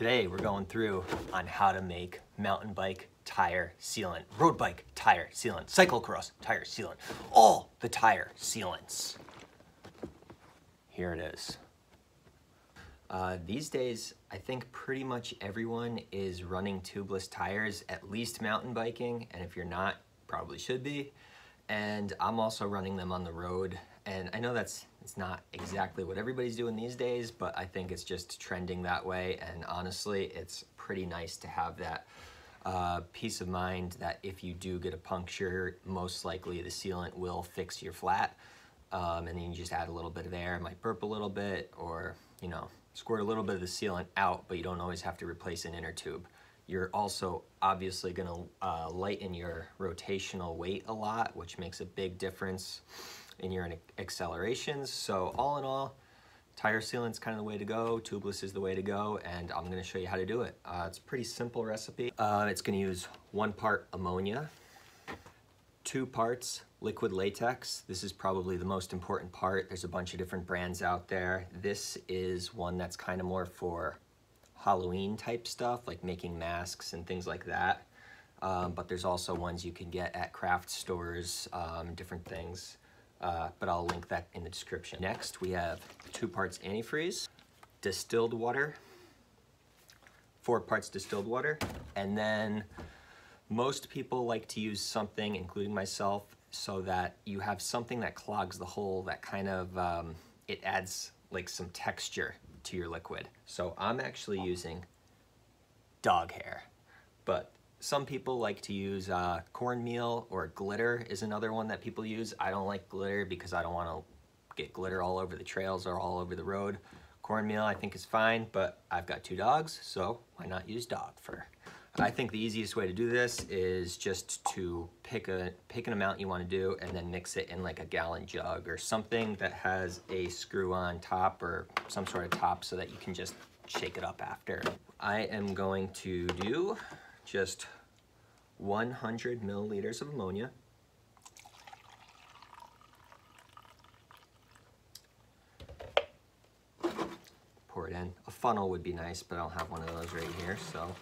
Today we're going through on how to make mountain bike tire sealant, road bike tire sealant, cyclocross tire sealant, all the tire sealants. Here it is. Uh, these days, I think pretty much everyone is running tubeless tires, at least mountain biking, and if you're not, probably should be. And I'm also running them on the road, and I know that's it's not exactly what everybody's doing these days, but I think it's just trending that way, and honestly, it's pretty nice to have that uh, peace of mind that if you do get a puncture, most likely the sealant will fix your flat, um, and then you just add a little bit of air, it might burp a little bit, or, you know, squirt a little bit of the sealant out, but you don't always have to replace an inner tube. You're also obviously gonna uh, lighten your rotational weight a lot, which makes a big difference in your accelerations. So all in all, tire sealant's kind of the way to go, tubeless is the way to go, and I'm gonna show you how to do it. Uh, it's a pretty simple recipe. Uh, it's gonna use one part ammonia, two parts liquid latex. This is probably the most important part. There's a bunch of different brands out there. This is one that's kind of more for Halloween type stuff, like making masks and things like that. Um, but there's also ones you can get at craft stores, um, different things. Uh, but I'll link that in the description. Next, we have two parts antifreeze, distilled water, four parts distilled water, and then most people like to use something, including myself, so that you have something that clogs the hole that kind of, um, it adds like some texture to your liquid. So I'm actually using dog hair, but some people like to use uh, cornmeal or glitter is another one that people use. I don't like glitter because I don't want to get glitter all over the trails or all over the road. Cornmeal I think is fine, but I've got two dogs, so why not use dog fur? I think the easiest way to do this is just to pick a pick an amount you want to do and then mix it in like a gallon jug or something that has a screw on top or some sort of top so that you can just shake it up after. I am going to do just 100 milliliters of ammonia. Pour it in. A funnel would be nice, but I don't have one of those right here, so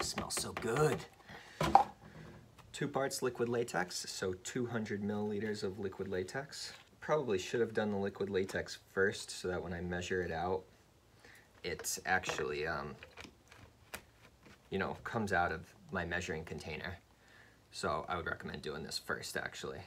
smells so good. Two parts liquid latex, so 200 milliliters of liquid latex. Probably should have done the liquid latex first so that when I measure it out, it's actually, um, you know, comes out of my measuring container. So I would recommend doing this first actually.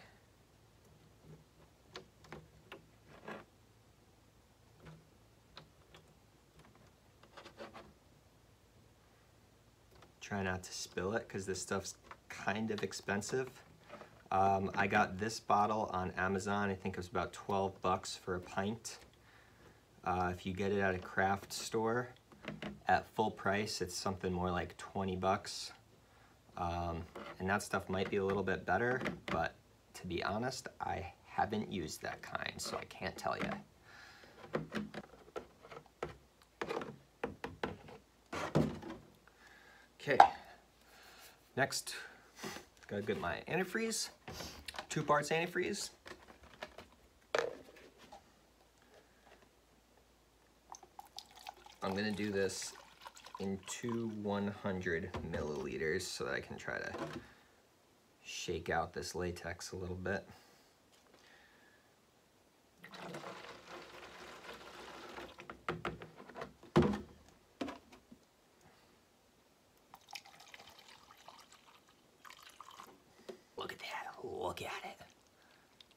Try not to spill it because this stuff's kind of expensive. Um, I got this bottle on Amazon. I think it was about 12 bucks for a pint. Uh, if you get it at a craft store at full price, it's something more like 20 bucks. Um, and that stuff might be a little bit better, but to be honest, I haven't used that kind, so I can't tell you. Okay, next, gotta get my antifreeze, two parts antifreeze. I'm gonna do this in two 100 milliliters so that I can try to shake out this latex a little bit. Look at that, look at it.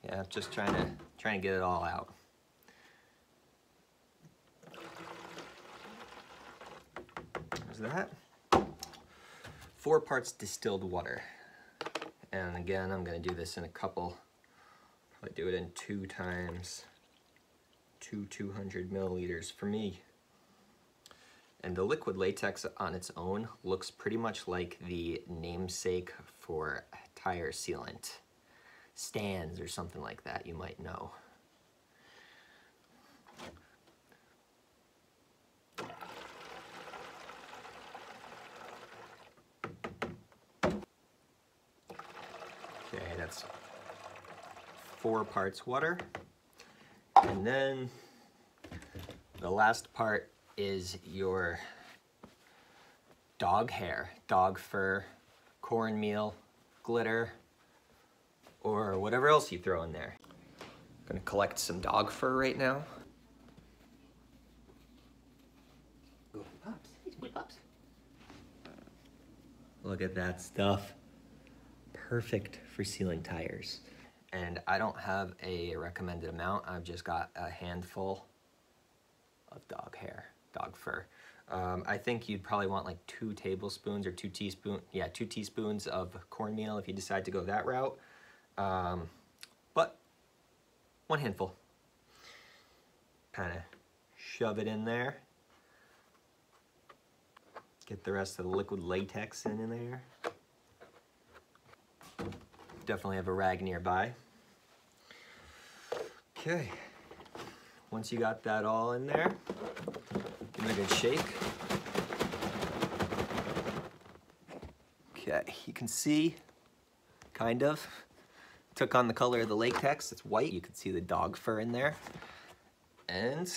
Yeah, just trying to trying to get it all out. There's that. Four parts distilled water. And again, I'm gonna do this in a couple, probably do it in two times, two 200 milliliters for me. And the liquid latex on its own looks pretty much like the namesake for tire sealant. Stan's or something like that, you might know. Okay, that's four parts water. And then the last part is your dog hair, dog fur, cornmeal, glitter, or whatever else you throw in there. I'm gonna collect some dog fur right now. Look at that stuff. Perfect for sealing tires. And I don't have a recommended amount. I've just got a handful of dog hair, dog fur. Um, I think you'd probably want like two tablespoons or two teaspoons, yeah, two teaspoons of cornmeal if you decide to go that route. Um, but one handful. Kind of shove it in there. Get the rest of the liquid latex in, in there. Definitely have a rag nearby. Okay, once you got that all in there, give it a good shake. Okay, you can see, kind of, took on the color of the latex. It's white. You can see the dog fur in there. And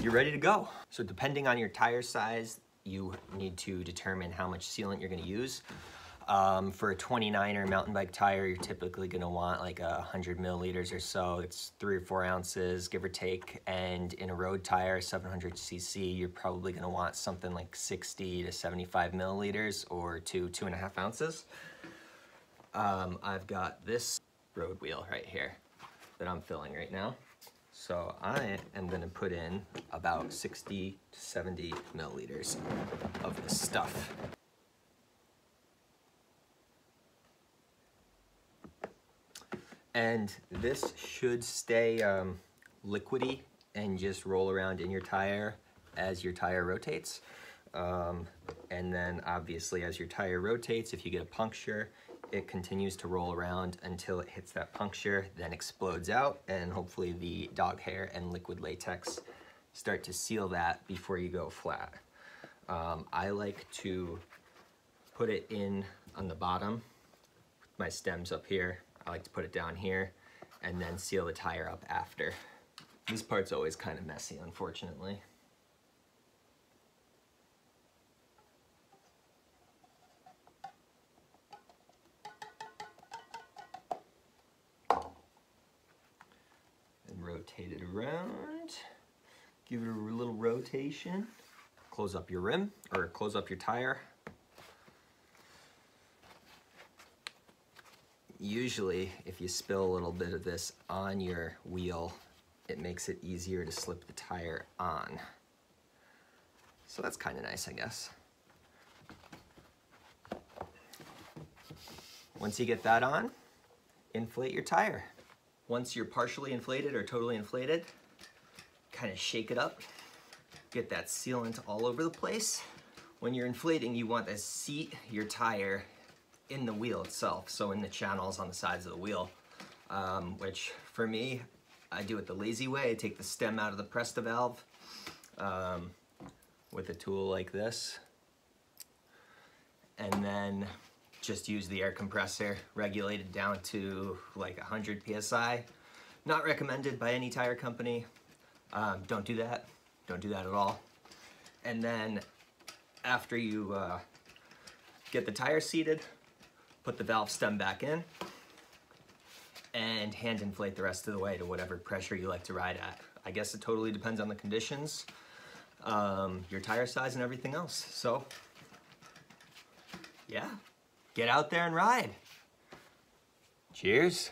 you're ready to go. So depending on your tire size, you need to determine how much sealant you're gonna use. Um, for a 29er mountain bike tire, you're typically gonna want like a 100 milliliters or so. It's three or four ounces, give or take. And in a road tire, 700cc, you're probably gonna want something like 60 to 75 milliliters or two, two and a half ounces. Um, I've got this road wheel right here that I'm filling right now. So I am gonna put in about 60 to 70 milliliters of this stuff. And this should stay um, liquidy and just roll around in your tire as your tire rotates. Um, and then obviously as your tire rotates, if you get a puncture, it continues to roll around until it hits that puncture, then explodes out, and hopefully the dog hair and liquid latex start to seal that before you go flat. Um, I like to put it in on the bottom, my stems up here. I like to put it down here and then seal the tire up after. This part's always kind of messy, unfortunately. And rotate it around. Give it a little rotation. Close up your rim, or close up your tire. Usually, if you spill a little bit of this on your wheel, it makes it easier to slip the tire on. So that's kind of nice, I guess. Once you get that on, inflate your tire. Once you're partially inflated or totally inflated, kind of shake it up, get that sealant all over the place. When you're inflating, you want to seat your tire in the wheel itself, so in the channels on the sides of the wheel, um, which for me, I do it the lazy way. I take the stem out of the Presta valve um, with a tool like this, and then just use the air compressor, regulated down to like 100 PSI. Not recommended by any tire company. Um, don't do that. Don't do that at all. And then after you uh, get the tire seated, put the valve stem back in and hand inflate the rest of the way to whatever pressure you like to ride at. I guess it totally depends on the conditions, um, your tire size and everything else. So yeah, get out there and ride. Cheers.